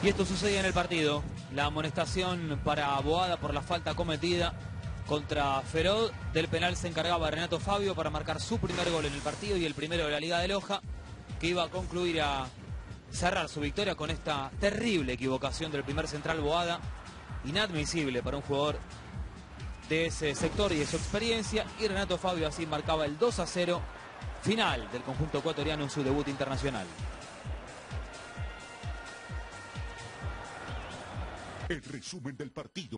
Y esto sucedía en el partido. La amonestación para Boada por la falta cometida contra Ferod. Del penal se encargaba Renato Fabio para marcar su primer gol en el partido y el primero de la Liga de Loja, que iba a concluir a cerrar su victoria con esta terrible equivocación del primer central Boada. Inadmisible para un jugador de ese sector y de su experiencia. Y Renato Fabio así marcaba el 2 a 0 final del conjunto ecuatoriano en su debut internacional. El resumen del partido.